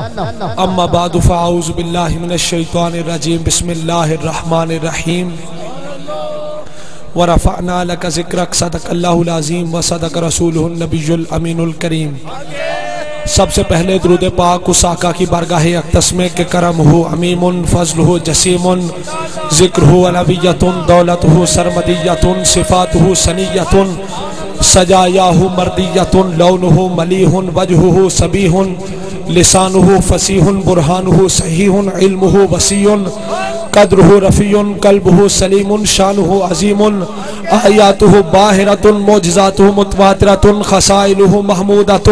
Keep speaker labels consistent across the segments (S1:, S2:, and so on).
S1: اما بعد، فاعوذ باللہ من الشیطان الرجیم، بسم اللہ الرحمن الرحیم. ورفعنا لك ذکرک، صدق اللہ العظیم وصدق رسولہ النبی الامین الکریم. سب سے پہلے درود پاک اس آقا کی بارگاہ اقدس میں، کہ کرم ہو امیم فضل ہو جسیم ذکر ہو علویت دولت ہو سرمدیت صفات ہو سنیت سجایا ہو مردیت لون ہو ملیح وجہ ہو سبیح لسان ہو فسیح برہان ہو صحیح علم ہو وسیع قدر ہو رفیع قلب ہو سلیم شان ہو عظیم آیات ہو باہرت موجزات ہو متواترت خسائل ہو محمودت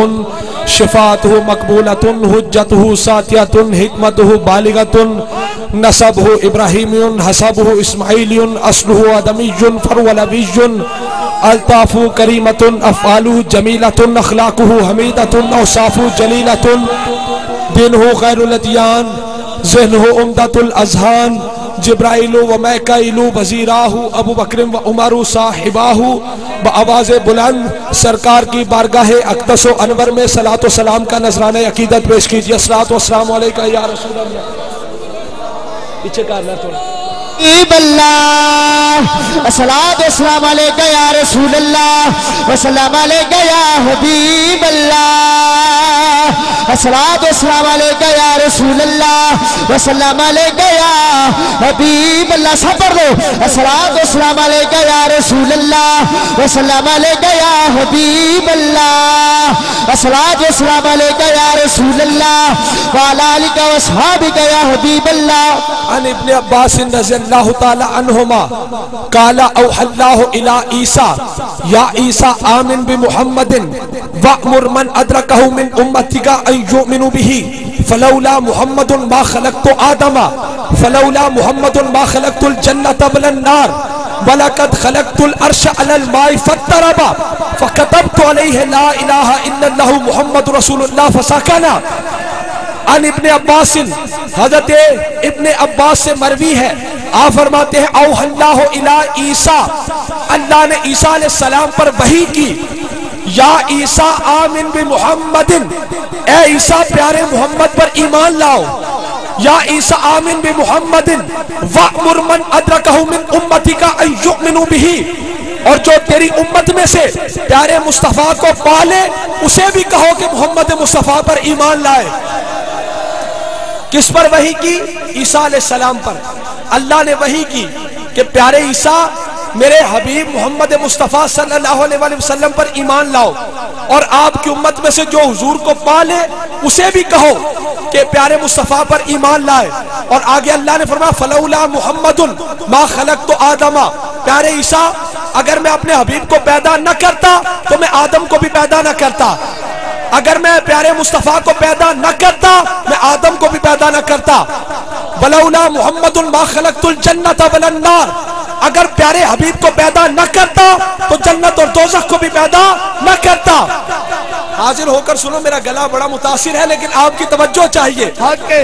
S1: شفاعت ہو مقبولت حجت ہو ساتیت حکمت ہو بالغت نصب ہو ابراہیمی حسب ہو اسماعیلی اصل ہو ادمی فرولوی الطاف کریمت افعال جمیلت اخلاق حمیدت اوصاف جلیلت دن ہو خیر الادیان ذہن ہو امدت الاذہان جبرائیل و میکائیل وزیراہ ابو بکرم و عمر صاحباہ بآواز بلند، سرکار کی بارگاہ اقدس و انور میں صلاة و سلام کا نظرانہ عقیدت پیش کیجیے صلاة و سلام علیکہ یا رسول اللہ۔ پیچھے کارنا تھوڑا
S2: حبیب اللہ۔ الصلاة والسلام علیکہ یا رسول اللہ۔ والسلام علیکہ یا حبیب اللہ۔ الصلاة والسلام علیکہ یا رسول اللہ۔ والسلام علیکہ یا حبیب اللہ۔ سب پڑھ لو الصلاة والسلام علیکہ یا رسول اللہ۔ والسلام علیکہ یا حبیب اللہ۔ الصلاة والسلام علیکہ یا رسول اللہ۔ وعلا علیکہ وصحابکہ یا حبیب اللہ۔
S1: عن ابن عباس رضی اللہ تعالی عنہما، قال اوحى الله الى عيسى يا عيسى آمن بمحمد وأمر من أدركه من أمتك أن يؤمنوا به، فلولا محمد ما خلقت آدم، فلولا محمد ما خلقت الجنة بل النار، ولقد خلقت الأرش على الماء فاضطرب فكتبت عليه لا إله إلا الله محمد رسول الله فسكن عن ابن عباس، حضرت ابن عباس سے مروی ہے۔ آپ فرماتے ہیں، اوہ اللہ الہ عیسیٰ، اللہ نے عیسیٰ علیہ السلام پر وحی کی۔ یا عیسیٰ آمن بمحمد، اے عیسیٰ پیارے محمد پر ایمان لاؤ۔ یا عیسیٰ آمن بمحمد، وَأْمُرْ مَنْ أَدْرَكَهُ مِنْ أُمَّتِكَ أَنْ يُؤْمِنُوا بِهِ۔ اور جو تیری امت میں سے پیارے مصطفیٰ کو پالے، اسے بھی کہو کہ محمد مصطفیٰ پر ایمان لائے۔ کس پر وحی کی؟ عیسیٰ علیہ السلام پر۔ اللہ نے وحی کی کہ پیارے عیسیٰ، میرے حبیب محمد مصطفیٰ صلی اللہ علیہ وسلم پر ایمان لاؤ اور آپ کی امت میں سے جو حضور کو پالے، اسے بھی کہو کہ پیارے مصطفیٰ پر ایمان لائے۔ اور آگے اللہ نے فرمایا، فلولا محمد ما خلق تو آدما پیارے عیسیٰ، اگر میں اپنے حبیب کو پیدا نہ کرتا، تو میں آدم کو بھی پیدا نہ کرتا۔ اگر میں پیارے مصطفیٰ کو پیدا نہ کرتا، میں آدم کو بھی پیدا نہ کرتا۔ بلولا محمد ما خلقت الجنت والنار۔ اگر پیارے حبیب کو پیدا نہ کرتا، تو جنت اور دوزخ کو بھی پیدا نہ کرتا۔ حاضر ہو کر سنو میرا گلا بڑا متاثر ہے لیکن آپ کی توجہ چاہیے۔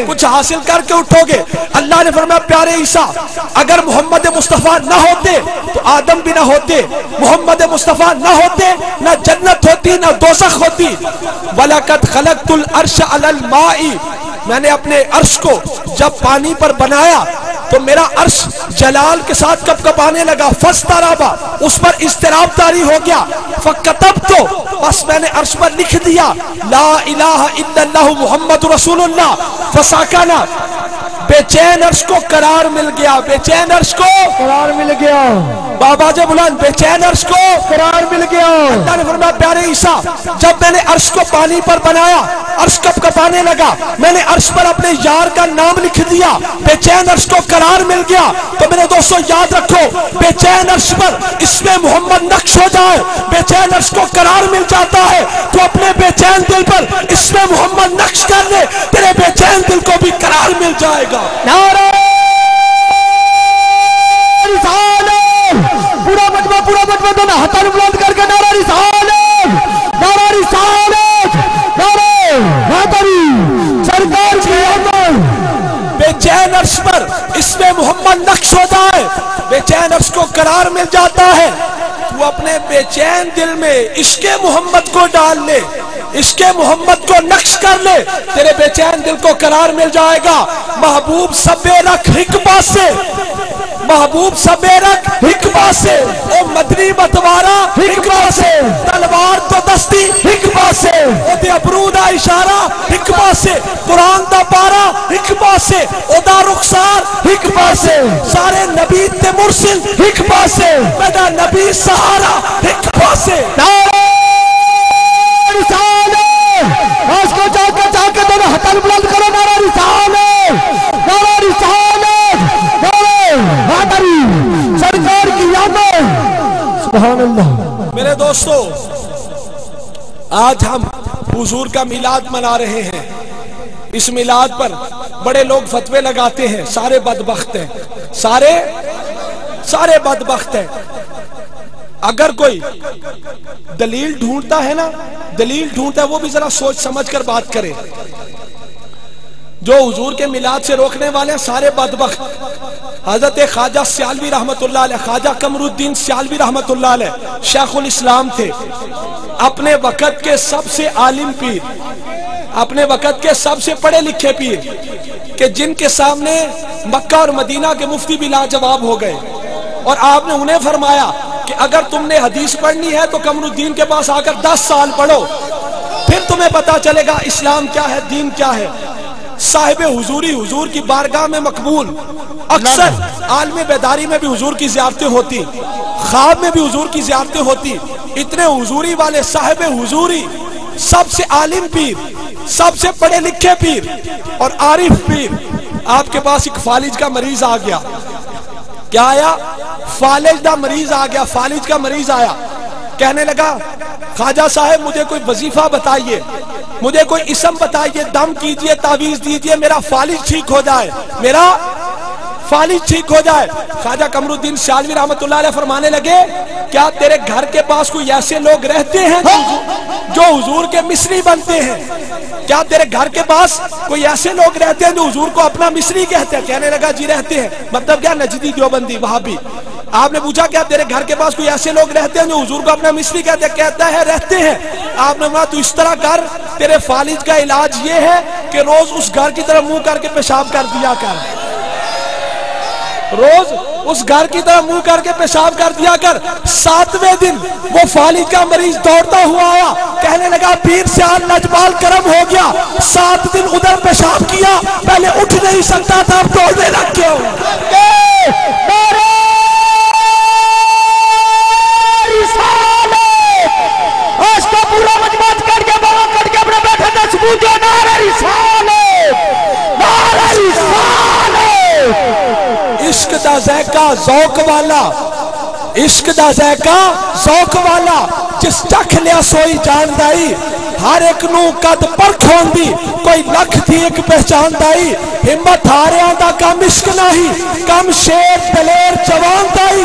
S1: کچھ حاصل کر کے اٹھو گے۔ اللہ نے فرمایا پیارے عیسیٰ اگر محمد مصطفیٰ نہ ہوتے تو آدم بھی نہ ہوتے محمد مصطفیٰ نہ ہوتے نہ جنت ہوتی نہ دوزخ ہوتی۔ وَلَقَدْ خَلَقْتُ الْأَرْشَ عَلَى الْمَاءِ میں نے اپنے عرش کو جب پانی پر بنایا تو میرا عرش جلال کے ساتھ کب کب آنے لگا؟ فسترابا اس پر استراب تاری ہو گیا۔ فکتب تو بس میں نے عرش پر لکھ دیا۔ لا الہ الا اللہ محمد رسول اللہ۔ فساکانہ بے چین عرش کو قرار مل گیا بے چین عرش کو
S2: قرار مل گیا۔
S1: بابا جب بلند بے چین عرش کو
S2: قرار مل گیا۔
S1: اللہ نے فرمایا پیارے عیسیٰ جب میں نے عرش کو پانی پر بنایا عرش کب آنے لگا؟ میں نے عرش پر اپنے یار کا نام لکھ دیا بے چین عرش کو قرار مل گیا۔ تو میرے دوستو یاد رکھو بے چین عرش پر اس میں محمد نقش ہو جائے بے چین عرش کو قرار مل جاتا ہے۔ تو اپنے بے چین دل پر اس میں محمد نقش کر لے تیرے بے چین دل کو بھی قرار مل جائے گا۔
S2: نعرہ رسالت۔ پورا مجمع پورا مجمع دونوں بلند کر کے نعرہ رسالت۔ نعرہ رسالت۔ نعرہ حیدری سرکار کی عمر
S1: بے چین عرش پر اس میں محمد نقش ہو جائے بے چین عرش کو قرار مل جاتا ہے۔ تو اپنے بے چین دل میں عشق محمد کو ڈال لے۔ عشق محمد کو نقش کر لے، تیرے بے چین دل کو قرار مل جائے گا۔ محبوب سبے رکھ حکمہ سے۔ محبوب سبے رکھ حکمہ سے۔ او مدنی متوارا حکمہ سے۔ تلوار تو دستی حکمہ سے۔ او دے ابرودہ اشارہ حکمہ سے۔ قرآن دا پارا حکمہ سے۔ او دا رخصار حکمہ سے۔ سارے نبی تے مرسل حکمہ سے۔ میدا نبی سہارا حکمہ سے۔
S2: رسالت آج کو جا کے جا کے دونوں ہتھل بلند کرو، نعرہ رسالت نعرہ رسالت نعرہ حیدری سرکار کی یادیں۔ سبحان اللہ۔
S1: میرے دوستو، آج ہم حضور کا میلاد منا رہے ہیں۔ اس میلاد پر بڑے لوگ فتوے لگاتے ہیں، سارے بدبخت ہیں۔ سارے سارے بدبخت ہیں۔ اگر کوئی دلیل ڈھونڈتا ہے نا، دلیل ڈھونڈتا ہے، وہ بھی ذرا سوچ سمجھ کر بات کرے۔ جو حضور کے میلاد سے روکنے والے ہیں، سارے بدبخت۔ حضرت خواجہ سیالوی رحمت اللہ علیہ، خواجہ قمر الدین سیالوی رحمت اللہ علیہ شیخ الاسلام تھے۔ اپنے وقت کے سب سے عالم پیر، اپنے وقت کے سب سے پڑھے لکھے پیر، کہ جن کے سامنے مکہ اور مدینہ کے مفتی بھی لاجواب ہو گئے۔ اور آپ نے انہیں فرمایا کہ اگر تم نے حدیث پڑھنی ہے تو قمر الدین کے پاس آ کر دس سال پڑھو۔ پھر تمہیں پتا چلے گا اسلام کیا ہے، دین کیا ہے۔ صاحب حضوری، حضور کی بارگاہ میں مقبول۔ اکثر عالم بیداری میں بھی حضور کی زیارتیں ہوتی۔ خواب میں بھی حضور کی زیارتیں ہوتی۔ اتنے حضوری والے صاحب حضوری، سب سے عالم پیر، سب سے پڑھے لکھے پیر اور عارف پیر۔ آپ کے پاس ایک فالج کا مریض آ گیا۔ کیا آیا؟ فالج کا مریض آ گیا، فالج کا مریض آیا۔ کہنے لگا، خواجہ صاحب، مجھے کوئی وظیفہ بتائیے، مجھے کوئی اسم بتائیے، دم کیجیے تعویز دیجیے، میرا فالج ٹھیک ہو جائے۔ میرا فالج ٹھیک ہو جائے۔ خواجہ قمر الدین شالوی رحمت اللہ علیہ فرمانے لگے، کیا تیرے گھر کے پاس کوئی ایسے لوگ رہتے ہیں جو حضور کے مصری بنتے ہیں؟ کیا تیرے گھر کے پاس کوئی ایسے لوگ رہتے ہیں جو حضور کو اپنا مصری کہتے ہیں؟ کہنے لگا جی رہتے ہیں۔ مطلب کیا، نجدی دیوبندی وہاں بھی آپ نے پوچھا کیا تیرے گھر کے پاس کوئی ایسے لوگ رہتے ہیں جو حضور کو اپنا مصری کہتے ہیں، کہتا ہے، رہتے ہیں۔ آپ نے کہا تو اس طرح کر، تیرے فالج کا علاج یہ ہے کہ روز اس گھر کی طرف منہ کر کے پیشاب کر دیا کر۔ روز اس گھر کی طرف منہ کر کے پیشاب کر دیا کر۔ ساتویں دن وہ فالج کا مریض دوڑتا ہوا آیا۔ کہنے لگا، پیر سیال نجبال کرم ہو گیا۔ سات دن ادھر پیشاب کیا۔ پہلے اٹھ نہیں سکتا تھا، اب دوڑنے لگ گیا۔
S2: پورا مجموعات کٹ کے بابا کٹ کے اپنے بیٹھے تھے، ثبوت جو نعرہ رسالے نعرہ رسالے
S1: عشق دا ذائقہ، ذوق والا۔ عشق دا ذائقہ، ذوق والا۔ جس چکھ لیا سوئی جان دائی۔ ہر ایک نو قد پرکھ ہوندی کوئی لکھ تھی ایک پہچان دائی۔ ہمت ہاریاں دا کم عشق نہیں کم شیر، دلیر، جوان دائی۔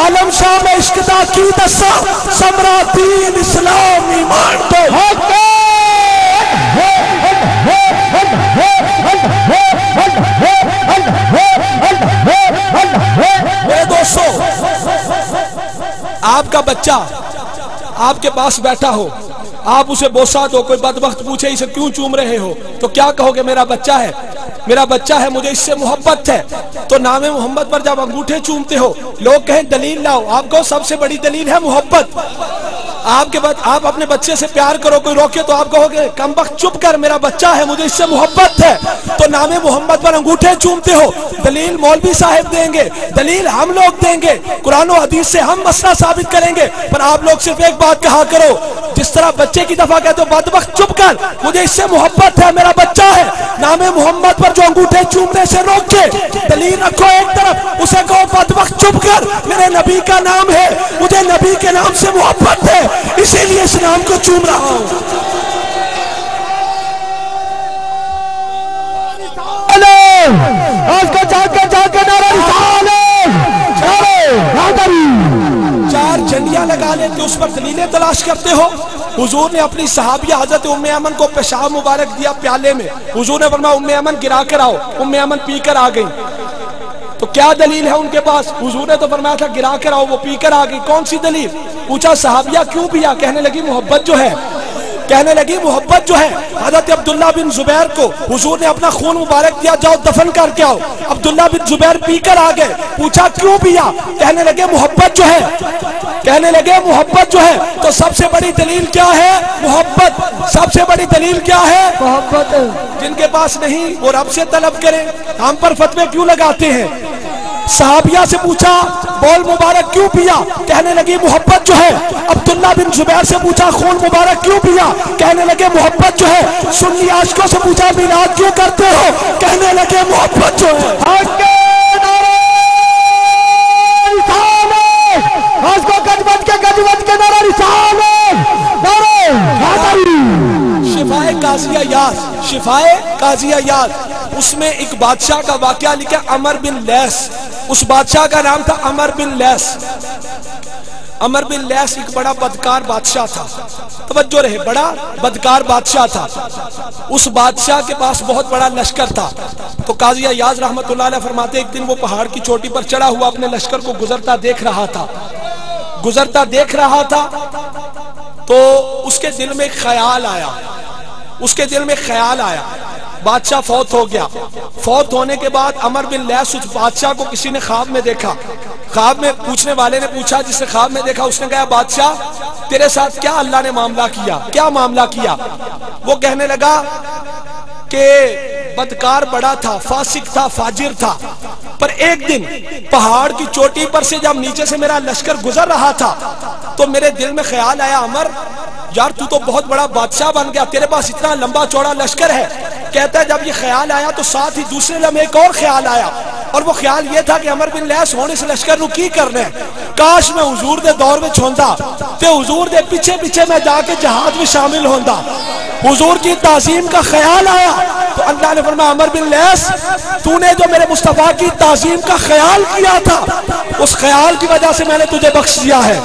S1: عالم شاہ میں عشق دا کی دسا سمرا دین، اسلام، ایمان تو
S2: حق
S1: میرے دوستو، آپ کا بچہ، آپ کے پاس بیٹھا ہو۔ آپ اسے بوسا دو، کوئی بدبخت پوچھے اسے کیوں چوم رہے ہو؟ تو کیا کہو گے، میرا بچہ ہے، میرا بچہ ہے، مجھے اس سے محبت ہے۔ تو نام محمد پر جب انگوٹھے چومتے ہو، لوگ کہیں دلیل لاؤ، آپ کو سب سے بڑی دلیل ہے محبت۔ آپ کے بعد آپ اپنے بچے سے پیار کرو، کوئی روکے تو آپ کہو گے، کم وقت چپ کر، میرا بچہ ہے، مجھے اس سے محبت ہے۔ تو نام محمد پر انگوٹھے چومتے ہو، دلیل مولوی صاحب دیں گے، دلیل ہم لوگ دیں گے۔ قرآن و حدیث سے ہم مسئلہ ثابت کریں گے، پر آپ لوگ صرف ایک بات کہا کرو جس طرح بچے کی دفعہ کہتے ہو بد وقت چپ کر، مجھے اس سے محبت ہے، میرا بچہ ہے۔ نام محمد پر جو انگوٹھے چومنے سے روکے، دلیل رکھو ایک طرف، اسے کہو بد وقت چپ کر، میرے نبی کا نام ہے، مجھے نبی کے نام سے محبت ہے، اسی لیے اس نام کو چوم رہا ہوں۔
S2: آج کا جا کے جا کے نعرہ رسالت نعرہ حیدری
S1: چار جھنڈیاں لگا لیتے اس پر دلیلیں تلاش کرتے ہو۔ حضور نے اپنی صحابیہ حضرت ام امن کو پیشاب مبارک دیا پیالے میں۔ حضور نے فرمایا، ام امن گرا کر آؤ، ام امن پی کر آ گئی۔ تو کیا دلیل ہے ان کے پاس؟ حضور نے تو فرمایا تھا، گرا کر آؤ، وہ پی کر آ گئی۔ کون سی دلیل؟ پوچھا، صحابیہ کیوں پیا؟ کہنے لگی، محبت جو ہے کہنے لگی محبت جو ہے حضرت عبداللہ بن زبیر کو حضور نے اپنا خون مبارک دیا جاؤ دفن کر کے آؤ۔ عبداللہ بن زبیر پی کر آ گئے پوچھا کیوں پیا؟ کہنے لگے محبت جو ہے۔ کہنے لگے محبت جو ہے تو سب سے بڑی دلیل کیا ہے؟ محبت۔ سب سے بڑی دلیل کیا ہے؟
S2: محبت۔
S1: جن کے پاس نہیں وہ رب سے طلب کریں۔ ہم پر فتوے کیوں لگاتے ہیں؟ صحابیہ سے پوچھا، بول مبارک کیوں پیا؟ کہنے لگی محبت جو ہے۔ عبداللہ بن زبیر سے پوچھا، خون مبارک کیوں پیا؟ کہنے لگے، محبت جو ہے۔ سنی عاشقوں سے پوچھا میلاد کیوں کرتے ہو؟ کہنے لگے، محبت جو ہے۔
S2: حق کے نعرے آج کو گجبت کے گجبت کے نعرہ رسالت نعرے حیدری
S1: شفائے قاضیہ یاد شفائے قاضیہ یاد اس میں ایک بادشاہ کا واقعہ لکھا، عمر بن لیس اس بادشاہ کا نام تھا عمر بن لیس۔ عمر بن لیس ایک بڑا بدکار بادشاہ تھا۔ توجہ رہے، بڑا بدکار بادشاہ تھا۔ اس بادشاہ کے پاس بہت بڑا لشکر تھا۔ تو قاضی یاز رحمت اللہ علیہ فرماتے، ایک دن وہ پہاڑ کی چوٹی پر چڑھا ہوا اپنے لشکر کو گزرتا دیکھ رہا تھا۔ گزرتا دیکھ رہا تھا۔ تو اس کے دل میں خیال آیا۔ اس کے دل میں خیال آیا۔ بادشاہ فوت ہو گیا۔ فوت ہونے کے بعد عمر بن لیس اس بادشاہ کو کسی نے خواب میں دیکھا۔ خواب میں پوچھنے والے نے پوچھا، جس نے خواب میں دیکھا، اس نے کہا بادشاہ، تیرے ساتھ کیا اللہ نے معاملہ کیا؟ کیا معاملہ کیا؟ وہ کہنے لگا کہ بدکار بڑا تھا، فاسق تھا، فاجر تھا۔ پر ایک دن پہاڑ کی چوٹی پر سے جب نیچے سے میرا لشکر گزر رہا تھا، تو میرے دل میں خیال آیا، عمر یار تو تو بہت بڑا بادشاہ بن گیا، تیرے پاس اتنا لمبا چوڑا لشکر ہے۔ کہتا ہے جب یہ خیال آیا تو ساتھ ہی دوسرے لمحے ایک اور خیال آیا۔ اور وہ خیال یہ تھا کہ عمر بن لیس ہونے سے لشکر نو کی کرنے۔ کاش میں حضور دے دور میں چھوندا تے حضور دے پیچھے پیچھے میں جا کے جہاد میں شامل ہوندا۔ حضور کی تعظیم کا خیال آیا تو اللہ نے فرمایا، عمر بن لیس، تو نے جو میرے مصطفیٰ کی تعظیم کا خیال کیا تھا، اس خیال کی وجہ سے میں نے تجھے بخش دیا ہے۔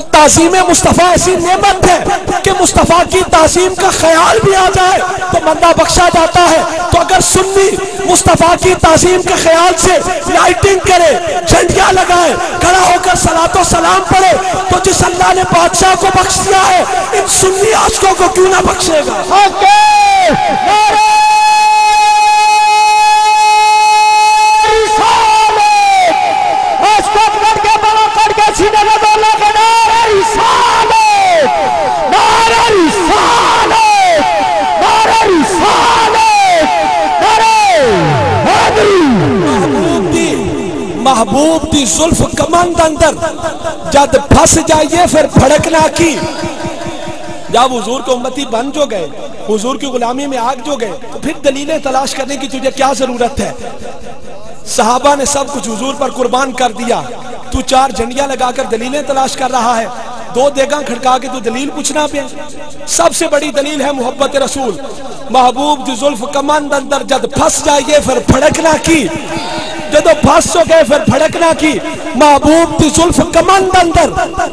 S1: تو تعظیم مصطفیٰ ایسی نعمت ہے کہ مصطفیٰ کی تعظیم کا خیال بھی آ جائے تو بندہ بخشا جاتا ہے۔ تو اگر سنی مصطفیٰ کی تعظیم کے خیال سے لائٹنگ کرے، جھنڈیاں لگائے، کھڑا ہو کر صلاة و سلام پڑے تو جس اللہ نے بادشاہ کو بخش دیا ہے، ان سنی عاشقوں کو کیوں نہ بخشے گا؟
S2: حق
S1: محبوب دی ظلف کمند اندر جد پھس جائیے، پھر بھڑکنا کی۔ جب حضور کو امتی بن جو گئے، حضور کی غلامی میں آگ جو گئے، تو پھر دلیلیں تلاش کرنے کی تجھے کیا ضرورت ہے؟ صحابہ نے سب کچھ حضور پر قربان کر دیا۔ تو چار جھنڈیاں لگا کر دلیلیں تلاش کر رہا ہے۔ دو دیگاں کھڑکا کے تو دلیل پوچھنا پہ سب سے بڑی دلیل ہے محبت رسول۔ محبوب دی ظلف کمند اندر جد پھس جائیے، پھر پھڑکنا کی۔ جدو پھس ہو گئے، پھر پھڑکنا کی۔ محبوب دی ظلف کمند اندر۔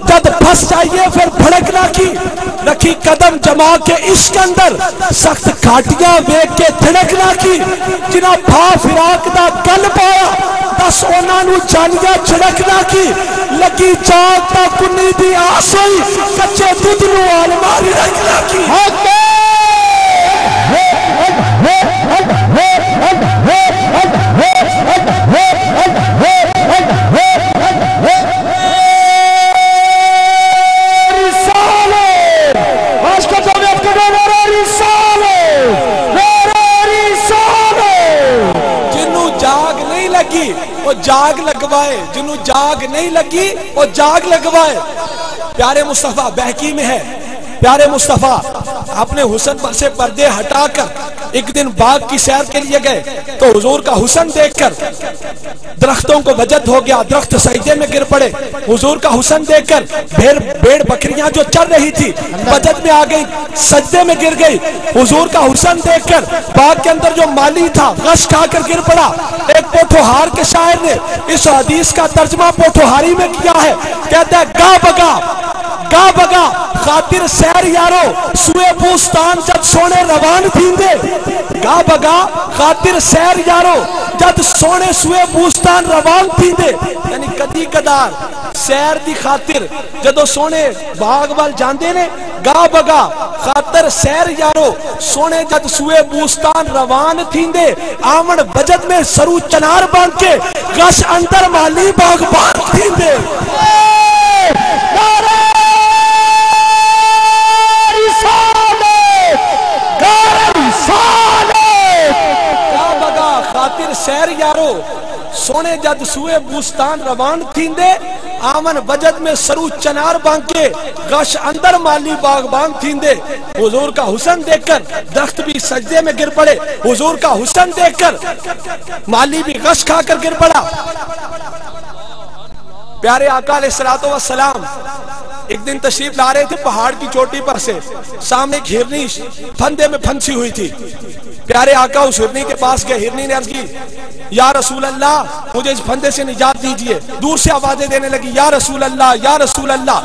S1: جد پھس جائیے، پھر پھڑکنا کی۔ رکھی قدم جما کے عشق اندر۔ سخت کھاٹیاں ویک کے دھڑکنا کی۔ جنہ بھا فراق دا گل پایا دس اونا نو جانیا چھڑکنا کی۔ لگی چاک تا کنی دی آسوئی کچے دودھ نو آلماری رکھنا کی۔
S2: حق
S1: نہیں لگی وہ جاگ لگوائے۔ پیارے مصطفیٰ بہکی میں ہے۔ پیارے مصطفیٰ، اپنے حسن پر سے پردے ہٹا کر ایک دن باغ کی سیر کے لیے گئے تو حضور کا حسن دیکھ کر درختوں کو وجد ہو گیا، درخت سجدے میں گر پڑے۔ حضور کا حسن دیکھ کر بھیڑ بیڑ بکریاں جو چل رہی تھی وجد میں آ گئی سجدے میں گر گئی حضور کا حسن دیکھ کر باغ کے اندر جو مالی تھا، غش کھا کر گر پڑا۔ ایک پوٹھوہار کے شاعر نے اس حدیث کا ترجمہ پوٹھوہاری میں کیا ہے؟ کہتا ہے گا بگا گا بگا خاطر سیر یارو، سوئے بوستان جد سونے روان تھیندے۔ گا بگا خاطر سیر یارو، جد سونے سوئے بوستان روان تھیندے۔ کدی کدار سیر دی خاطر جدو سونے باغ وال جاندے نے گا بگا خاطر سیر یارو سونے جد سوئے بوستان روان تھیندے، آمن بجد میں سرو چنار بان کے غش اندر مالی باغ بان تھیندے۔ گا بگا خاطر سیر یارو سونے جد سوئے بوستان روان تھیندے، آمن بجد میں سرو چنار بانکے غش اندر مالی باغ بانگ تھیندے۔ حضور کا حسن دیکھ کر درخت بھی سجدے میں گر پڑے۔ حضور کا حسن دیکھ کر مالی بھی غش کھا کر گر پڑا۔ پیارے آقا علیہ السلام ایک دن تشریف لا رہے تھے پہاڑ کی چوٹی پر سے۔ سامنے ایک ہرنی پھندے میں پھنسی ہوئی تھی۔ پیارے آقا اس ہرنی کے پاس گئے، ہرنی نے عرض کی، یا رسول اللہ، مجھے اس پھندے سے نجات دیجیے۔ دور سے آوازیں دینے لگی، یا رسول اللہ، یا رسول اللہ۔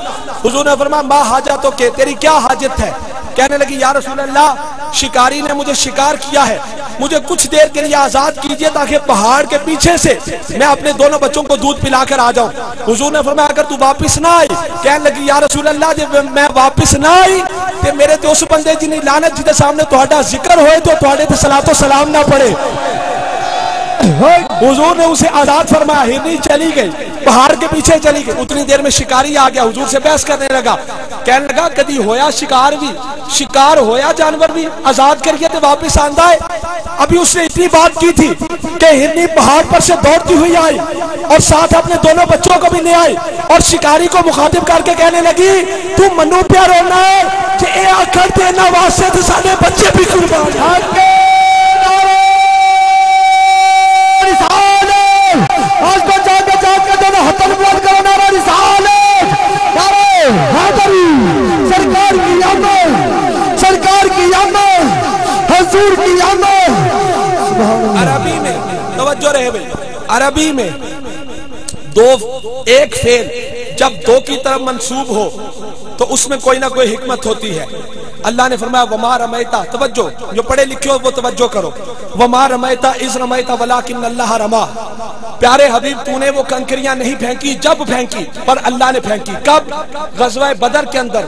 S1: حضور نے فرمایا ما حاجتوں کے تیری کیا حاجت ہے؟ کہنے لگی، یا رسول اللہ، شکاری نے مجھے شکار کیا ہے۔ مجھے کچھ دیر کے لیے آزاد کیجیے تاکہ پہاڑ کے پیچھے سے میں اپنے دونوں بچوں کو دودھ پلا کر آ جاؤں۔ حضور نے فرمایا، اگر تو واپس نہ آئی، کہنے لگی، یا رسول اللہ، جب میں واپس نہ آئی، تے میرے تے اس بندے جنہی لانت جدے جی سامنے توڑا ذکر ہوئے، تو توڑے تے صلاة و سلام نہ پڑے۔ حضور نے اسے آزاد فرمایا، ہرنی چلی گئی پہاڑ کے پیچھے چلی گئی۔ اتنی دیر میں شکاری آ گیا، حضور سے بحث کرنے لگا۔ کہنے لگا، کدی ہویا شکار بھی؟ شکار ہویا جانور بھی؟ آزاد کر گیا تو واپس آندہ ہے۔ ابھی اس نے اتنی بات کی تھی کہ ہرنی پہاڑ پر سے دوڑتی ہوئی آئی اور ساتھ اپنے دونوں بچوں کو بھی لے آئی اور شکاری کو مخاطب کر کے کہنے لگی، تو منو پیار ہونا ہے کہ اے آکھر دینا واسطے تو سارے بچے بھی قربان۔ ہیں
S2: آج کے حتن بلند کرو نارا رسالت۔ نارا حیدری سرکار کی آمد۔ سرکار کی آمد۔ حضور کی آمد۔
S1: عربی میں، توجہ رہے بھئی عربی میں دو، ایک فیل جب دو کی طرف منصوب ہو، تو اس میں کوئی نہ کوئی حکمت ہوتی ہے۔ اللہ نے فرمایا، وما رمیتا توجہ، جو پڑھے لکھے ہو، وہ توجہ کرو۔ وما رمیتا از رمیتا ولیکن اللہ رما پیارے حبیب، تو نے وہ کنکریاں نہیں پھینکی، جب پھینکی، پر اللہ نے پھینکی۔ کب؟ غزوہ بدر کے اندر۔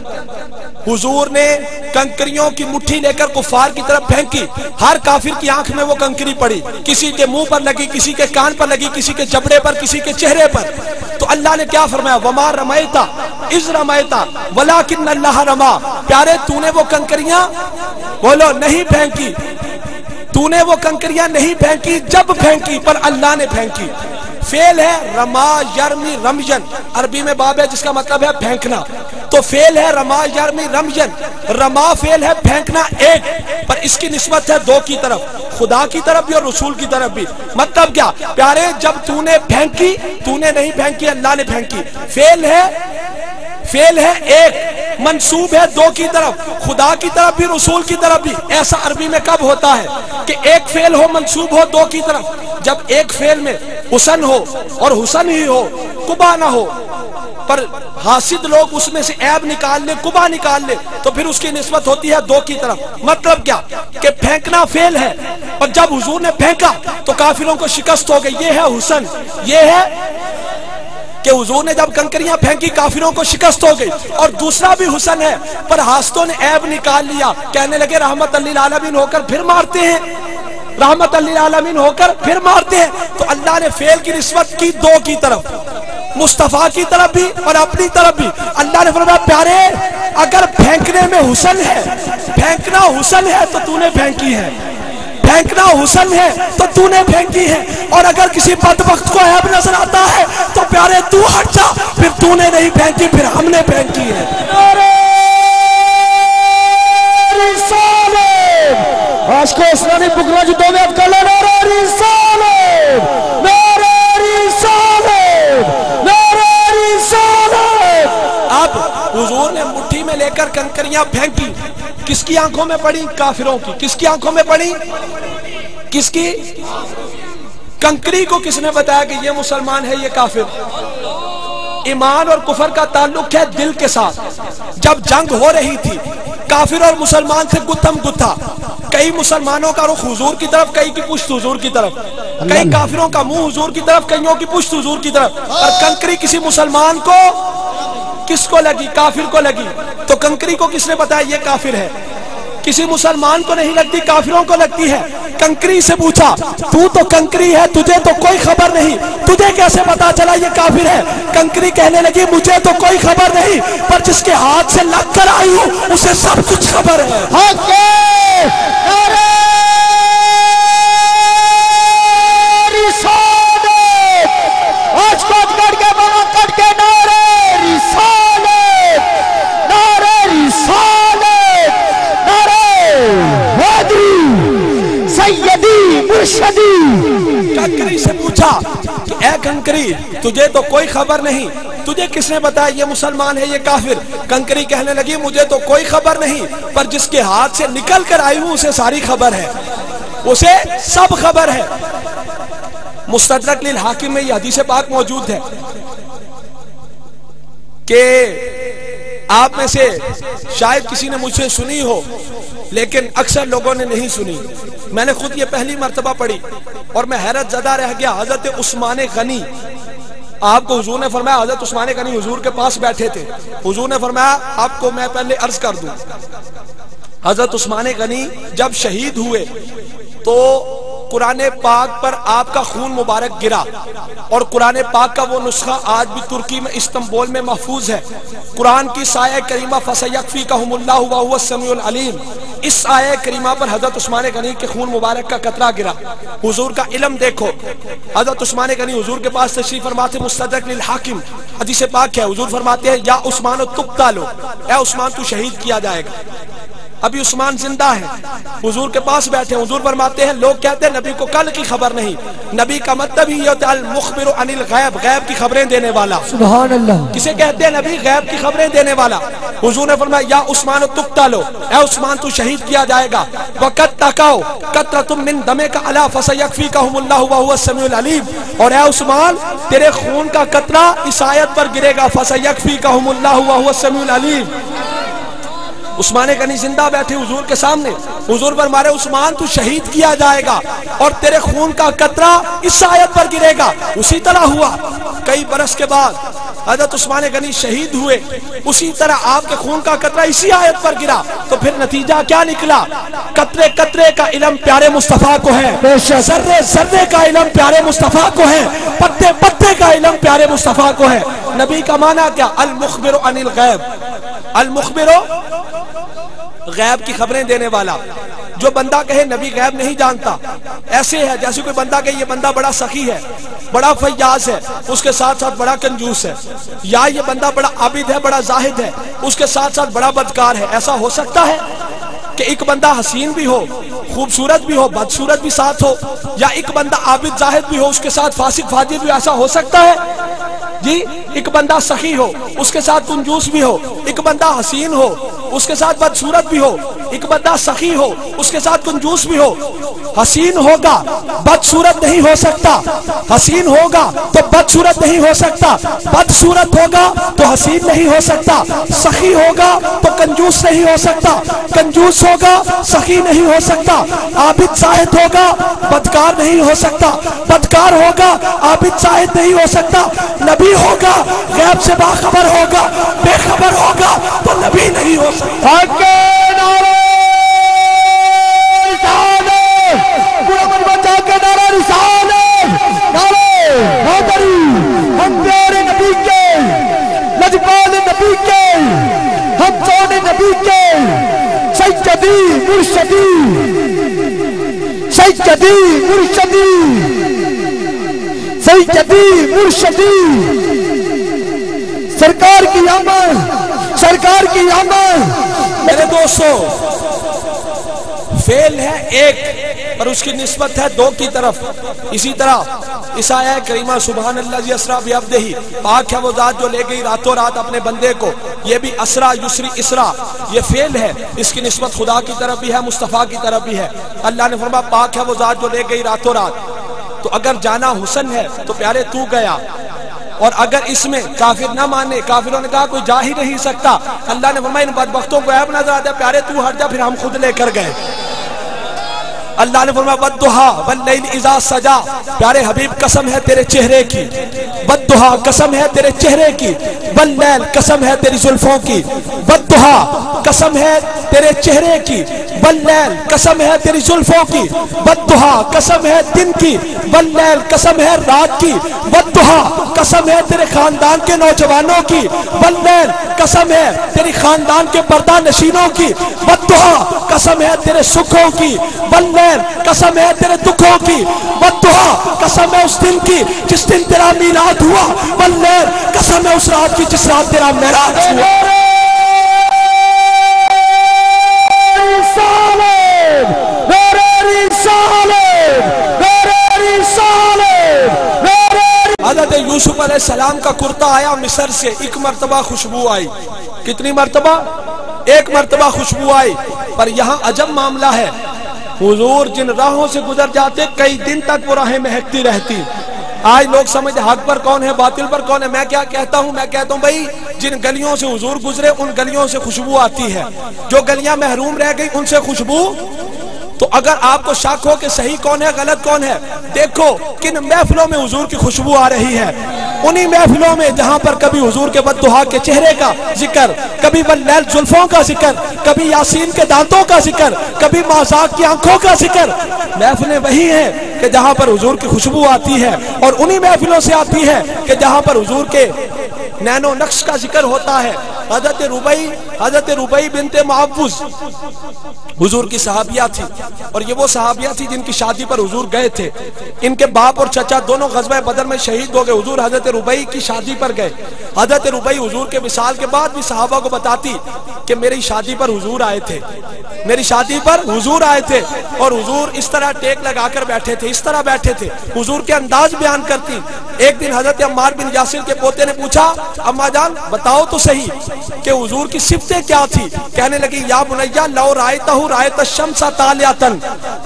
S1: حضور نے کنکریوں کی مٹھی لے کر کفار کی طرف پھینکی۔ ہر کافر کی آنکھ میں وہ کنکری پڑی۔ کسی کے منہ پر لگی، کسی کے کان پر لگی، کسی کے جبڑے پر، کسی کے چہرے پر۔ تو اللہ نے کیا فرمایا؟ وما رمیتا از رمیتا ولیکن اللہ رما پیارے، تو نے وہ کنکریاں بولو نہیں پھینکی۔ تو نے وہ کنکریاں نہیں پھینکی جب پھینکی، پر اللہ نے پھینکی۔ فیل ہے رما یرمی رمجن عربی میں باب ہے جس کا مطلب ہے پھینکنا۔ تو فیل ہے رما یرمی رمجن، رما فیل ہے پھینکنا ایک، پر اس کی نسبت ہے دو کی طرف، خدا کی طرف بھی اور رسول کی طرف بھی۔ مطلب کیا؟ پیارے، جب تو نے پھینکی، تو نے نہیں پھینکی، اللہ نے پھینکی۔ فیل ہے فیل ہے ایک منصوب ہے دو کی طرف، خدا کی طرف بھی، رسول کی طرف بھی۔ ایسا عربی میں کب ہوتا ہے کہ ایک فیل ہو منصوب ہو دو کی طرف؟ جب ایک فیل میں حسن ہو اور حسن ہی ہو کبا نہ ہو۔ پر حاسد لوگ اس میں سے عیب نکال لے کبا نکال لے، تو پھر اس کی نسبت ہوتی ہے دو کی طرف۔ مطلب کیا؟ کہ پھینکنا فیل ہے، اور جب حضور نے پھینکا تو کافروں کو شکست ہو گئی۔ یہ ہے حسن، یہ ہے کہ حضور نے جب کنکریاں پھینکی، کافروں کو شکست ہو گئی۔ اور دوسرا بھی حسن ہے، پر ہاستوں نے عیب نکال لیا۔ کہنے لگے، رحمت اللہ العالمین ہو کر پھر مارتے ہیں۔ رحمت اللہ العالمین ہو کر پھر مارتے ہیں۔ تو اللہ نے فیل کی نسبت کی دو کی طرف، مصطفیٰ کی طرف بھی اور اپنی طرف بھی۔ اللہ نے فرمایا، پیارے، اگر پھینکنے میں حسن ہے، پھینکنا حسن ہے تو تو نے پھینکی ہے۔ پھینکنا حسن ہے تو تو نے پھینکی ہے۔ اور اگر کسی بدبخت کو عیب نظر آتا ہے تو پیارے تو ہٹ جا، پھر تو نے نہیں پھینکی، پھر ہم نے پھینکی ہے۔
S2: آج کو اسلامی بکرا جو دو میں اب کر لے نارا رسالت نارا رسالت نارا رسالت۔
S1: اب حضور نے مٹھی میں لے کر کنکریاں پھینکی کس کی آنکھوں میں پڑی کافروں کی۔ کس کی آنکھوں میں پڑی کس کی؟ کنکری کو کس نے بتایا کہ یہ مسلمان ہے، یہ کافر۔ ایمان اور کفر کا تعلق ہے دل کے ساتھ۔ جب جنگ ہو رہی تھی، کافر اور مسلمان سے گتھم گتھا۔ کئی مسلمانوں کا رخ حضور کی طرف، کئی کی پشت حضور کی طرف۔ کئی کافروں کا منہ حضور کی طرف، کئیوں کی پشت حضور کی طرف۔ اور کنکری کسی مسلمان کو کس کو لگی؟ کافر کو لگی۔ تو کنکری کو کس نے بتایا؟ یہ کافر ہے۔ کسی مسلمان کو نہیں لگتی، کافروں کو لگتی ہے۔ کنکری سے پوچھا، تو تو کنکری ہے، تجھے تو کوئی خبر نہیں۔ تجھے کیسے پتا چلا یہ کافر ہے؟ کنکری کہنے لگی، مجھے تو کوئی خبر نہیں، پر جس کے ہاتھ سے لگ کر آئی ہوں، اسے سب کچھ خبر ہے۔
S2: مرشدی۔
S1: کنکری سے پوچھا کہ اے کنکری، تجھے تو کوئی خبر نہیں۔ تجھے کس نے بتایا یہ مسلمان ہے، یہ کافر؟ کنکری کہنے لگی، مجھے تو کوئی خبر نہیں، پر جس کے ہاتھ سے نکل کر آئی ہوں، اسے ساری خبر ہے۔ اسے سب خبر ہے۔ مستدرک للحاکم میں یہ حدیث پاک موجود ہے کہ آپ میں سے شاید کسی نے مجھ سے سنی ہو، لیکن اکثر لوگوں نے نہیں سنی۔ میں نے خود یہ پہلی مرتبہ پڑھی اور میں حیرت زدہ رہ گیا، حضرت عثمان غنی۔ آپ کو حضور نے فرمایا، حضرت عثمان غنی حضور کے پاس بیٹھے تھے۔ حضور نے فرمایا، آپ کو میں پہلے عرض کر دوں۔ حضرت عثمان غنی جب شہید ہوئے تو قرآن پاک پر آپ کا خون مبارک گرا اور قرآن پاک کا وہ نسخہ آج بھی ترکی میں استنبول میں محفوظ ہے۔ قرآن کی سایہ کریمہ فَسَيَكْفِيكَهُمُ اللَّهُ وَهُوَ السَّمِيعُ الْعَلِيمُ اس آیہ کریمہ پر حضرت عثمان غنی کے خون مبارک کا قطرہ گرا۔ حضور کا علم دیکھو۔ حضرت عثمان غنی حضور کے پاس تشریف فرماتے مستدرک للحاکم۔ حدیث پاک ہے۔ حضور فرماتے ہیں، یا عثمان تقتا لو اے عثمان، تو شہید کیا جائے گا۔ ابھی عثمان زندہ ہے۔ حضور کے پاس بیٹھے حضور فرماتے ہیں لوگ کہتے ہیں نبی کو کل کی خبر نہیں۔ نبی کا مطلب ہی ہوتا ہے المخبر عن الغیب غیب کی خبریں دینے والا۔
S2: سبحان اللہ
S1: کسے کہتے ہیں نبی غیب کی خبریں دینے والا۔ حضور نے فرمایا یا عثمان تقتا لو۔ اے عثمان تو شہید کیا جائے گا۔ وقت تکاؤ قطرتم من دمے کا علا فسیکفیکہم اللہ وہو السمیع العلیم۔ اور اے عثمان تیرے خون کا قطرہ اس آیت پر گرے گا۔ فسیکفیکہم اللہ وہو السمیع العلیم۔ عثمان غنی زندہ بیٹھے حضور کے سامنے۔ حضور پر مارے عثمان، تو شہید کیا جائے گا اور تیرے خون کا قطرہ اس آیت پر گرے گا. اسی طرح ہوا۔ کئی برس کے بعد حضرت عثمان غنی شہید ہوئے۔ اسی طرح آپ کے خون کا قطرہ اسی آیت پر گرا۔ تو پھر نتیجہ کیا نکلا؟ قطرے قطرے کا علم پیارے مصطفیٰ کو ہے۔
S2: بے شک
S1: ذرے ذرے کا علم پیارے مصطفیٰ کو ہے۔ پتے پتے کا علم پیارے مصطفیٰ کو ہے۔ نبی کا معنی کیا؟ المخبر عن الغیب۔ المخبر غیب کی خبریں دینے والا۔ جو بندہ کہے نبی غیب نہیں جانتا، ایسے ہے جیسے کوئی بندہ کہے یہ بندہ بڑا سخی ہے، بڑا فیاض ہے، اس کے ساتھ ساتھ بڑا کنجوس ہے۔ یا یہ بندہ بڑا عابد ہے، بڑا زاہد ہے، اس کے ساتھ ساتھ بڑا بدکار ہے۔ ایسا ہو سکتا ہے کہ ایک بندہ حسین بھی ہو، خوبصورت بھی ہو، بدصورت بھی ساتھ ہو، یا ایک بندہ عابد، زاہد بھی ہو، اس کے ساتھ فاسق فاجر بھی ایسا ہو سکتا ہے؟ جی ایک بندہ سخی ہو، اس کے ساتھ کنجوس بھی ہو، ایک بندہ حسین ہو، اس کے ساتھ بدصورت بھی ہو، ایک بندہ سخی ہو، اس کے ساتھ کنجوس بھی ہو۔ حسین ہوگا، بدصورت نہیں ہو سکتا۔ حسین ہوگا تو بدصورت نہیں ہو سکتا۔ بدصورت ہوگا تو حسین نہیں ہو سکتا۔ سخی ہوگا تو کنجوس نہیں ہو سکتا۔ کنجوس ہوگا سخی نہیں ہو سکتا۔ عابد زاہد ہوگا، بدکار نہیں ہو سکتا۔ بدکار ہوگا، عابد زاہد نہیں ہو سکتا۔ نبی ہوگا غیب سے باخبر ہوگا، بے خبر ہوگا، تو نبی نہیں ہو سکتا۔
S2: حق نعرہ رسالت۔ پورا من بچا کے نعرہ رسالت۔ نعرہ حیدری ہم پیارے نبی کے لجپال نبی کے ہم سونے نبی کے۔ سیدی مرشدی۔ سیدی مرشدی۔ سیدی مرشدی۔ سرکار کی آمد، سرکار کی آمد۔
S1: میرے دوستو فیل ہے ایک اور اس کی نسبت ہے دو کی طرف۔ اسی طرح اس آیہ کریمہ سبحان اللہ جی اسرا بیابدہی پاک ہے وہ ذات جو لے گئی راتوں رات اپنے بندے کو۔ یہ بھی اسرا یسری اسرا۔ یہ فیل ہے۔ اس کی نسبت خدا کی طرف بھی ہے، مصطفیٰ کی طرف بھی ہے۔ اللہ نے فرمایا، پاک ہے وہ ذات جو لے گئی راتوں رات۔ تو اگر جانا حسن ہے، تو پیارے تو گیا۔ اور اگر اس میں کافر نہ مانے، کافروں نے کہا کوئی جا ہی نہیں سکتا۔ اللہ نے فرمایا، ان بدبختوں کو عیب نظر آتا ہے پیارے تو ہٹ جا، پھر ہم خود لے کر گئے۔ اللہ نے فرمایا بدہا واللیل اذا سجا پیارے حبیب قسم ہے تیرے چہرے کی بدہا قسم ہے تیرے چہرے کی واللیل قسم ہے تیری زلفوں کی بدہا قسم ہے تیرے چہرے کی واللیل قسم ہے تیری زلفوں کی بدہا قسم ہے دن کی واللیل قسم ہے رات کی بدہا قسم ہے تیرے خاندان کے نوجوانوں کی واللیل قسم ہے تیری خاندان کے پردہ نشینوں کی بدہا قسم ہے تیرے سکھوں کی واللیل قسم ہے تیرے دکھوں کی بدعا قسم ہے اس دن کی، جس دن تیرا میلاد ہوا واللیل قسم ہے اس رات کی، جس رات تیرا معراج ہوا۔ حضرت یوسف علیہ السلام کا کرتا آیا، مصر سے، ایک مرتبہ خوشبو آئی۔ کتنی مرتبہ؟ ایک مرتبہ خوشبو آئی۔ پر یہاں عجب معاملہ ہے۔ حضور جن راہوں سے گزر جاتے کئی دن تک وہ راہیں مہکتی رہتی۔ آج لوگ سمجھے حق پر کون ہے، باطل پر کون ہے۔ میں کیا کہتا ہوں؟ میں کہتا ہوں بھائی، جن گلیوں سے حضور گزرے، ان گلیوں سے خوشبو آتی ہے۔ جو گلیاں محروم رہ گئی، ان سے خوشبو تو اگر آپ کو شک ہو کہ صحیح کون ہے، غلط کون ہے، دیکھو کن محفلوں میں حضور کی خوشبو آ رہی ہے۔ انہی محفلوں میں جہاں پر کبھی حضور کے بددہا کے چہرے کا ذکر، کبھی واللیل زلفوں کا ذکر، کبھی یاسین کے دانتوں کا ذکر، کبھی مازاق کی آنکھوں کا ذکر، محفلیں وہی ہیں کہ جہاں پر حضور کی خوشبو آتی ہے اور انہی محفلوں سے آتی ہے کہ جہاں پر حضور کے نین و نقش کا ذکر ہوتا ہے۔ حضرت ربئی حضرت ربئی بنت معوض حضور کی صحابیہ تھی۔ اور یہ وہ صحابیہ تھی جن کی شادی پر حضور گئے تھے۔ ان کے باپ اور چچا دونوں غزوہ بدر میں شہید ہو گئے۔ حضور حضرت ربئی کی شادی پر گئے۔ حضرت ربئی حضور کے مثال کے بعد بھی صحابہ کو بتاتی کہ میری شادی پر حضور آئے تھے۔ میری شادی پر حضور آئے تھے۔ اور حضور اس طرح ٹیک لگا کر بیٹھے تھے، اس طرح بیٹھے تھے۔ حضور کے انداز بیان کرتی۔ ایک دن حضرت عمار بن یاسر کے پوتے نے پوچھا اما جان، بتاؤ تو صحیح کہ حضور کی صفتیں کیا تھی؟ کہنے لگی، یا بنیا، لو رائتا ہوں رائتا شمسا تالیاتن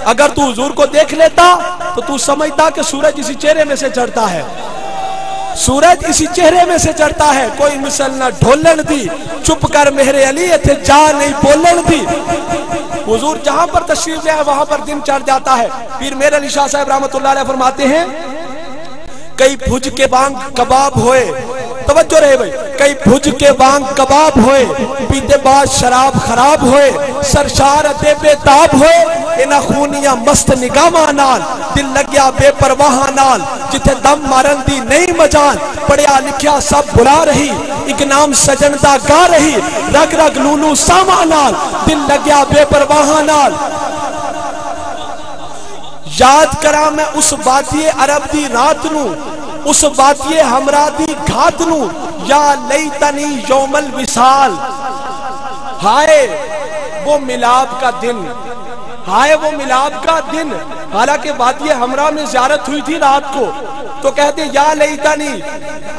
S1: اگر تو حضور کو دیکھ لیتا، تو تو سمجھتا کہ سورج اسی چہرے میں سے چڑھتا ہے۔ سورج اسی چہرے میں سے چڑھتا ہے۔ کوئی مثل نہ ڈھولن دی، چپ کر مہر علی تھے، جا نہیں بولن دی۔ حضور جہاں پر تشریف لے وہاں پر دن چڑھ جاتا ہے۔ پھر میرے علی شاہ صاحب رحمت اللہ علیہ فرماتے ہیں، کئی بھج کے بانگ کباب ہوئے۔ توجہ رہے بھئی کئی بھج کے بانگ کباب ہوئے، پیتے بعد شراب خراب ہوئے، سرشار دے بے تاب ہوئے، انہ خونیاں مست نگاہ نال، دل لگیا بے پرواہ نال جتے دم مارن دی نہیں مجان پڑیا لکھیا سب بلا رہی، ایک نام سجندہ گا رہی، رگ رگ لولو ساما نال، دل لگیا بے پرواہ نال۔ یاد کرا میں اس باتی عرب دی رات نو اس باتی ہمرا دی گھات نو، یا لیتنی یوم الوصال۔ ہائے، وہ ملاب کا دن۔ ہائے، وہ ملاب کا دن۔ حالانکہ باتی ہمراہ میں زیارت ہوئی تھی رات کو، تو کہتے یا لیتنی۔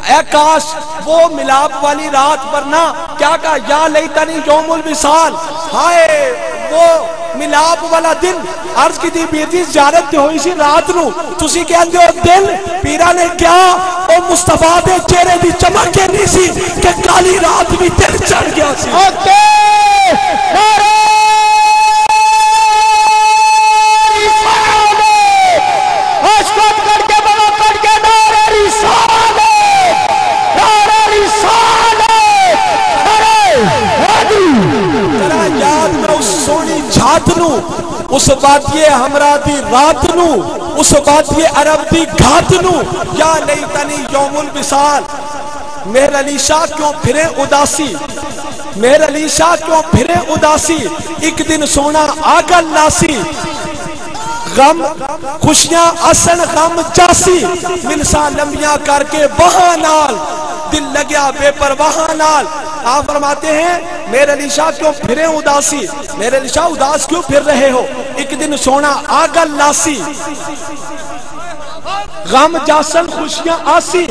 S1: اے کاش، وہ ملاب والی رات، ورنہ کیا کہا، یا لیتنی یوم الوصال۔ ہائے ملاب والا دن عرض کی دی بیتی جی، زیارت دی ہوئی سی رات نو۔ تسی کہ اندے اور دل پیرا نے کیا؟ او مصطفیٰ دے چہرے دی چمک کے نہیں سی کہ کالی رات بھی دل چڑھ گیا سی۔
S2: اوکے، نعرہ
S1: اس باتی ہمرا دی رات نو اس باتی عرب دی گھات نو یا لیتنی یوم الوصال مہر علی شاہ کیوں پھرے اداسی؟ مہر علی شاہ کیوں پھرے اداسی؟ ایک دن سونا آگا لاسی، غم، خوشیاں اصل غم چاسی ملسا لمبیاں کر کے وہاں نال، دل لگیا بے پر وہاں نال۔ آپ فرماتے ہیں میرے علی شاہ کیوں پھرے اداسی؟ میرے علی شاہ اداس کیوں پھر رہے ہو؟ ایک دن سونا آگا لاسی۔ غم، جاسن، خوشیاں آسی۔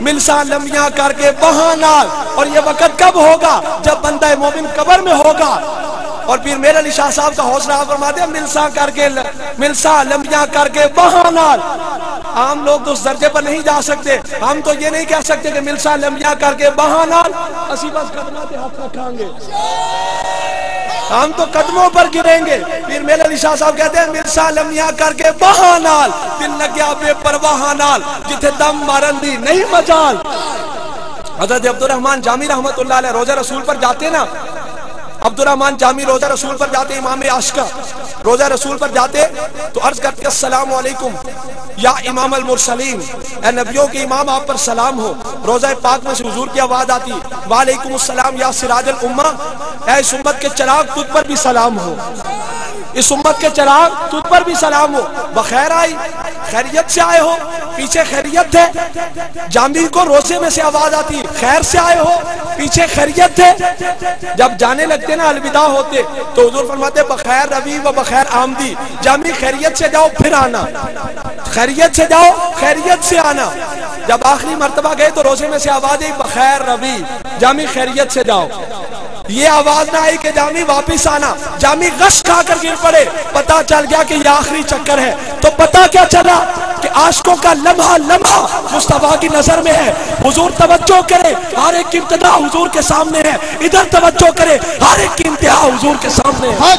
S1: ملسا لمبیاں کر کے وہاں نال۔ اور یہ وقت کب ہوگا؟ جب بندہ مومن قبر میں ہوگا۔ اور پھر میرے علی شاہ صاحب کا حوصلہ فرما دے۔ ملسا کر کے ملسا لمبیاں کر کے وہاں نال۔ عام لوگ تو اس درجے پر نہیں جا سکتے۔ ہم تو یہ نہیں کہہ سکتے کہ ملسا لمیا کر کے بہانال اسی بس قدمات ہاتھ رکھاں گے۔ ہم تو قدموں پر گریں گے۔ پھر میرے علی شاہ صاحب کہتے ہیں مرسا لمیا کر کے بہانال، دل لگیا بے پرواہانال، جتھے دم مارن دی نہیں مجال۔ حضرت عبدالرحمن جامی رحمت اللہ علیہ روزہ رسول پر جاتے نا عبدالرحمن جامی روزہ رسول پر جاتے امام عاشقہ روزہ رسول پر جاتے تو عرض کرتے السلام علیکم، یا امام المرسلین، اے نبیوں کے امام، آپ پر سلام ہو۔ روزہ پاک میں سے حضور کی آواز آتی وعلیکم السلام، یا سراج الامہ، اے اس امت کے چراغ تجھ پر بھی سلام ہو۔ اس امت کے چراغ تجھ پر بھی سلام ہو۔ بخیر آئی، خیریت سے آئے ہو، پیچھے خیریت ہے۔ جامی کو روزے میں سے آواز آتی خیر سے آئے ہو، پیچھے خیریت ہے۔ جب جانے لگتے نا الوداع ہوتے، تو حضور فرماتے، بخیر روی و بخیر آمدی۔ جامی خیریت سے جاؤ، پھر آنا۔ خیریت سے جاؤ، خیریت سے آنا۔ جب آخری مرتبہ گئے تو روزے میں سے آواز آئی، بخیر روی۔ جامی خیریت سے جاؤ۔ یہ آواز نہ آئی کہ جامی واپس آنا۔ جامی غش کھا کر گر پڑے۔ پتا چل گیا کہ یہ آخری چکر ہے۔ تو پتا کیا چلا کہ عاشقوں کا لمحہ لمحہ مصطفیٰ کی نظر میں ہے۔ حضور توجہ کرے ہر ایک کی ابتدا حضور کے سامنے ہے۔ ادھر توجہ کرے ہر ایک کی انتہا حضور کے سامنے ہے۔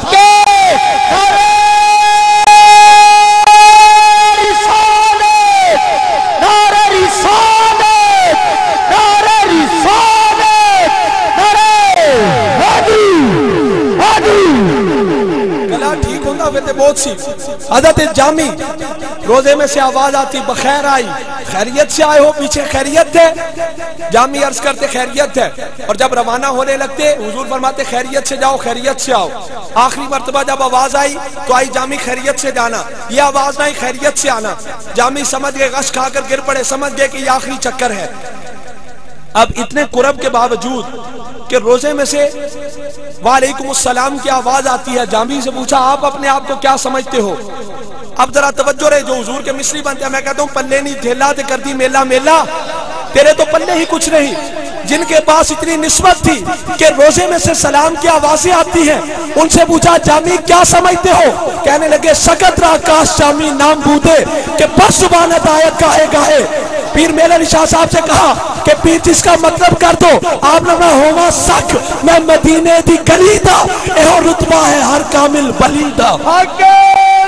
S1: بہت سی۔ حضرت جامی روزے میں سے آواز آتی، بخیر آئی۔ خیریت سے آئے ہو، پیچھے خیریت ہے۔ جامی عرض کرتے، خیریت ہے۔ اور جب روانہ ہونے لگتے، حضور فرماتے، خیریت سے جاؤ، خیریت سے آؤ۔ آخری مرتبہ جب آواز آئی، تو آئی جامی خیریت سے جانا۔ یہ آواز نہ آئی، خیریت سے آنا۔ جامی سمجھ گئے، غش کھا کر گر پڑے، سمجھ گئے کہ یہ آخری چکر ہے۔ اب اتنے قرب کے باوجود کہ روزے میں سے وعلیکم السلام کی آواز آتی ہے۔ جامی سے پوچھا، آپ اپنے آپ کو کیا سمجھتے ہو؟ اب ذرا توجہ رہے، جو حضور کے مصری بنتے ہیں، میں کہتا ہوں، پلے نہیں تھیلا تے کر دی میلا میلا۔ تیرے تو پلے ہی کچھ نہیں۔ جن کے پاس اتنی نسبت تھی کہ روزے میں سے سلام کی آوازیں آتی ہیں، ان سے پوچھا، جامی، کیا سمجھتے ہو؟ کہنے لگے، سکت را کاش جامی نام بودے کہ پر زبانت آیت گاہے گاہے۔ پیر میلہ شاہ صاحب سے کہا کہ پیر، جس کا مطلب کر دو، آپ نے میں ہوا سک میں مدینے دی گلی دا اہو رتبہ ہے ہر کامل بلی دا
S2: حق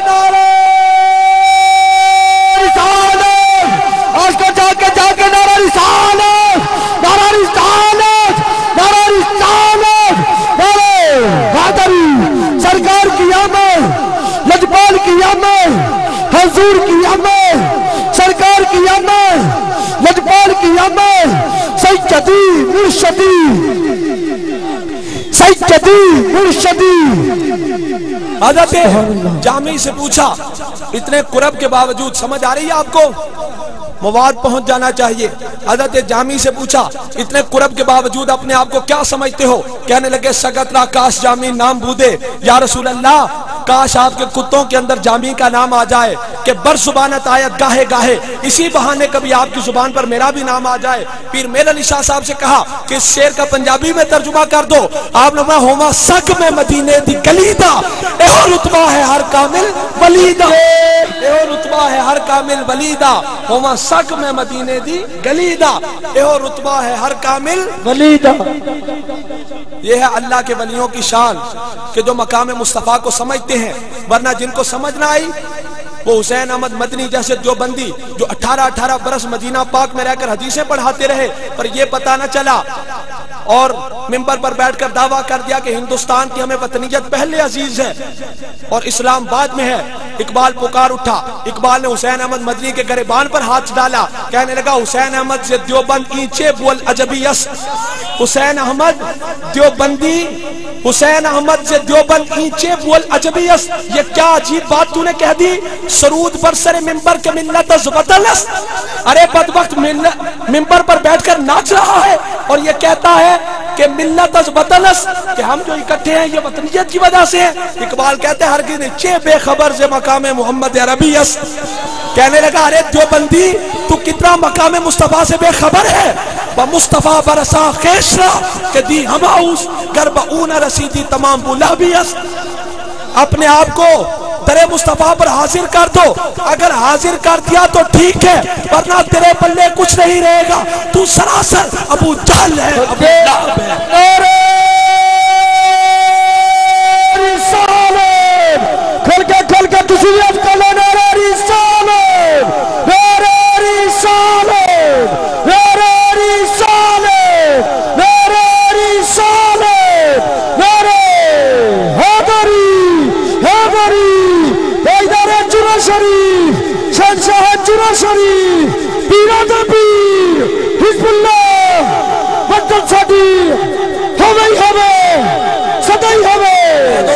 S2: نعرہ رسالت آج کو جا کے جا کے نعرہ رسالت، نعرہ رسالت نعرہ رسالت، نعرہ حیدری سرکار کی آمد، لجپال کی آمد، حضور کی آمد، سرکار کی آمد، لجپال کی آمد سیدی مرشدی سیدی مرشدی
S1: حضرت جامی سے پوچھا، اتنے قرب کے باوجود سمجھ آ رہی ہے آپ کو؟ مواد پہنچ جانا چاہیے۔ حضرت جامی سے پوچھا، اتنے قرب کے باوجود اپنے آپ کو کیا سمجھتے ہو؟ کہنے لگے سگترا کاش جامی نام بودے۔ یا رسول اللہ، کاش آپ کے کتوں کے اندر جامی کا نام آ جائے، کہ بر زبانت آیت گاہے گاہے۔ اسی بہانے کبھی آپ کی زبان پر میرا بھی نام آ جائے۔ پھر میرے علی شاہ صاحب سے کہا کہ اس شیر کا پنجابی میں ترجمہ کر دو۔ آپ نے ہوما سک میں مدینے دی گلی دا اہو رتبہ ہے ہر کامل ولی دا رتبہ ہے ہر کامل ولی دا سک میں مدینے دی گلی دا رتبہ ہے ہر کامل
S2: ولی دا
S1: یہ ہے اللہ کے ولیوں کی شان کہ جو مقام مصطفیٰ کو سمجھتے ہیں، ورنہ جن کو سمجھ نہ آئی، وہ حسین احمد مدنی جیسے جو بندی جو اٹھارہ اٹھارہ برس مدینہ پاک میں رہ کر حدیثیں پڑھاتے رہے، پر یہ پتا نہ چلا اور ممبر پر بیٹھ کر دعویٰ کر دیا کہ ہندوستان کی ہمیں وطنیت پہلے عزیز ہے۔ اور اسلام بعد میں ہے۔ اقبال پکار اٹھا۔ اقبال نے حسین احمد مدنی کے گریبان پر ہاتھ ڈالا۔ کہنے لگا، حسین احمد سے دیوبند اینچے بول عجبیس حسین احمد دیوبندی۔ حسین احمد سے دیوبند اینچے بول عجبیس یہ کیا عجیب بات تو نے کہہ دی؟ سرود پر سر ممبر کے ملت از وطنس ارے بدبخت ممبر پر بیٹھ کر ناچ رہا ہے۔ اور یہ کہتا ہے کہ ملت از وطن وطنس کہ ہم جو اکٹھے ہیں، یہ وطنیت کی وجہ سے ہیں۔ اقبال کہتے ہیں ہرگز نہیں چے بے خبر سے مقام محمد عربی اس کہنے لگا، ارے دیوبندی تو کتنا مقام مصطفیٰ سے بے خبر ہے؟ وہ مصطفیٰ برسا خیشرا، کہ دی ہماؤس گرب اون رسیدی تمام بولا بھی اس اپنے آپ کو ترے مصطفیٰ پر حاضر کر دو۔ اگر حاضر کر دیا تو ٹھیک ہے ورنہ تیرے پلے کچھ نہیں رہے گا۔ تو سراسر ابو جہل ہے ابو لہب ہے۔
S2: نعرہ رسالت کھل کے کھل کے کلو نعرہ رسالت شہنشاہ جرہ شریف پیرہ دا پیر حزب اللہ وطن صدیق ہوئی ہوئے صدائی ہوئے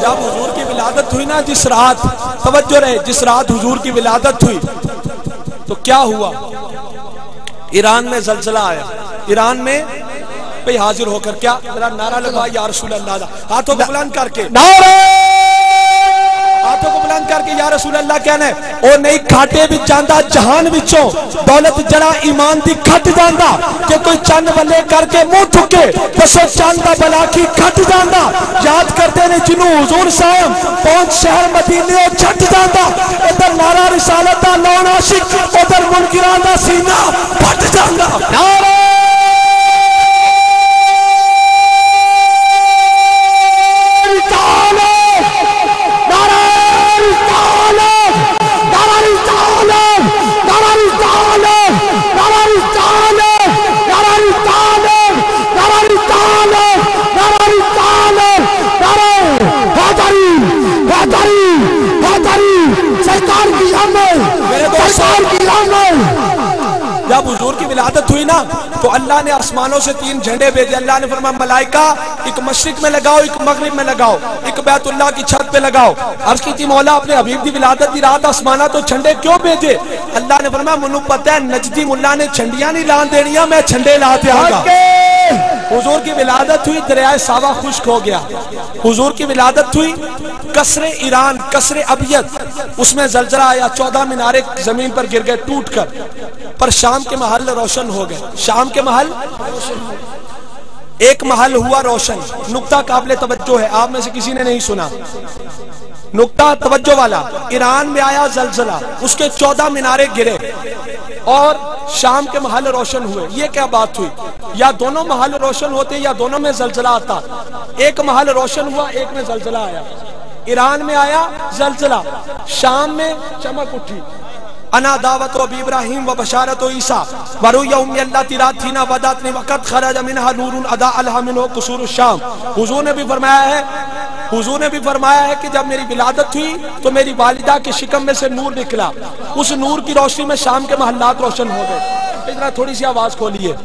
S1: جب حضور کی ولادت ہوئی نا جس رات توجہ رہے جس رات حضور کی ولادت ہوئی تو کیا ہوا ایران میں زلزلہ آیا ایران میں بھئی حاضر ہو کر کیا میرا نعرہ لگا یا رسول اللہ ہاتھوں بلند کر کے
S2: نعرہ
S1: یا رسول اللہ کہنا ہے او نہیں، کھاٹے بھی جاندہ جہان وچوں دولت جڑا ایمان دی کھٹ جاندہ کہ کوئی چند بلے کر کے منہ ٹھکے بسو چاندہ بلا کی کھٹ جاندہ یاد کرتے نے جنو حضور صاحب پہنچ شہر مدینے اور چھٹ جاندہ ادھر نعرہ رسالت دا لون عاشق، ادھر منکران دا سینہ پھٹ جاندہ
S2: نعرہ
S1: جب حضور کی ولادت ہوئی نا تو اللہ نے آسمانوں سے تین جھنڈے بھیجے۔ اللہ نے فرمایا ملائکہ ایک مشرق میں لگاؤ ایک مغرب میں لگاؤ ایک بیت اللہ کی چھت پہ لگاؤ۔ عرض کی تھی مولا اپنے حبیب دی ولادت دی رات آسمانہ تو جھنڈے کیوں بھیجے؟ اللہ نے فرمایا منو پتہ ہے نجدی ملا نے جھنڈیاں نہیں لان دینیاں میں جھنڈے لاتے آگا حضور کی ولادت ہوئی دریائے ساوا خشک ہو گیا۔ حضور کی ولادت ہوئی کسر ایران کسر ابیت۔ اس میں زلزلہ آیا، چودہ مینارے زمین پر گر گئے، ٹوٹ کر۔ پر شام کے محل روشن ہو گئے۔ شام کے محل؟ ایک محل ہوا روشن۔ نکتہ قابل توجہ ہے۔ آپ میں سے کسی نے نہیں سنا۔ نکتہ توجہ والا۔ ایران میں آیا زلزلہ۔ اس کے چودہ مینارے گرے۔ اور شام کے محل روشن ہوئے۔ یہ کیا بات ہوئی؟ یا دونوں محل روشن ہوتے یا دونوں میں زلزلہ آتا؟ ایک محل روشن ہوا، ایک میں زلزلہ آیا۔ ایران میں آیا، زلزلہ۔ شام میں چمک اٹھی۔ انا دعوت و ابراہیم و بشارت و عیسیٰ۔ وروی امی اللہ تیرات تھینا وداتنی وقت خرج منہا نور ادا الہ منہو قصور الشام۔ حضور نے بھی فرمایا ہے، حضور نے بھی فرمایا ہے کہ جب میری ولادت ہوئی تو میری والدہ کے شکم میں سے نور نکلا۔ اس نور کی روشنی میں شام کے محلات روشن ہو گئے۔ اتنا تھوڑی سی آواز کھولیے۔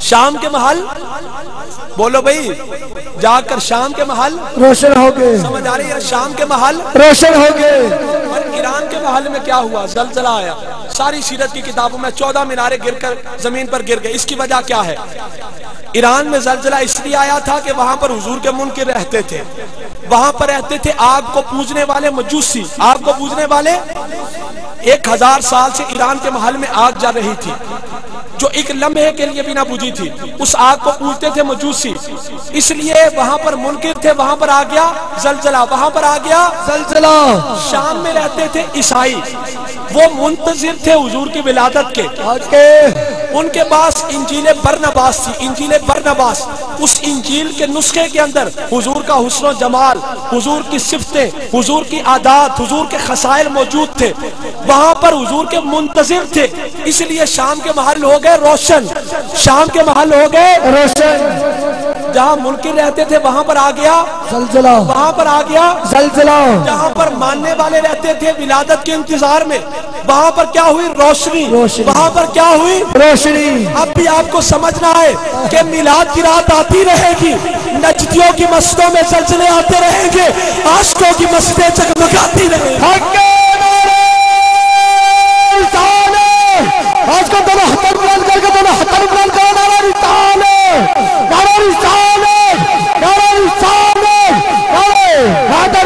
S1: شام کے محل؟ بولو بھئی جا کر شام کے محل۔
S2: روشن ہو گئے۔
S1: سمجھ آ رہی ہے؟ شام کے محل۔
S2: روشن ہو گئے۔
S1: اور ایران کے محل میں کیا ہوا؟ زلزلہ آیا۔ ساری سیرت کی کتابوں میں چودہ مینارے گر کر زمین پر گر گئے۔ اس کی وجہ کیا ہے؟ ایران میں زلزلہ اس لیے آیا تھا کہ وہاں پر حضور کے منکر رہتے تھے۔ وہاں پر رہتے تھے آگ کو پوجنے والے مجوسی۔ آگ کو پوجنے والے؟ ایک ہزار سال سے ایران کے محل میں آگ جا رہی تھی۔ جو ایک لمحے کے لیے بھی نہ بجھی تھی، اس آگ کو پوجتے تھے مجوسی۔ اس لیے وہاں پر منکر تھے، وہاں پر آ گیا زلزلہ، وہاں پر آ گیا
S2: زلزلہ۔
S1: شام میں رہتے تھے عیسائی۔ وہ منتظر تھے حضور کی ولادت کے۔
S2: کے
S1: ان کے پاس انجیل برنباس تھی، انجیل برنباس اس انجیل کے نسخے کے اندر حضور کا حسن و جمال، حضور کی صفتیں، حضور کی عادات، حضور کے خسائل موجود تھے۔ وہاں پر حضور کے منتظر تھے۔ اس لیے شام کے محل ہو گئے روشن۔ شام کے محل ہو گئے
S2: روشن۔
S1: جہاں منکر رہتے تھے وہاں پر آ گیا۔
S2: زلزلہ۔
S1: وہاں پر آ گیا۔
S2: زلزلہ۔
S1: جہاں پر ماننے والے رہتے تھے ولادت کے انتظار میں وہاں پر کیا ہوئی؟ روشنی۔ وہاں پر کیا ہوئی؟
S2: روشنی۔
S1: اب بھی آپ کو سمجھنا ہے کہ میلاد کی رات آتی رہے گی۔ نجدیوں کی مسجدوں میں زلزلے آتے رہیں گے۔ عاشقوں کی مسجدیں چکمکاتی رہیں گی۔
S2: آج کل دونوں ہتھن بلند کر کے دونوں ہتھن بلند کر نارے رسان نارے نارا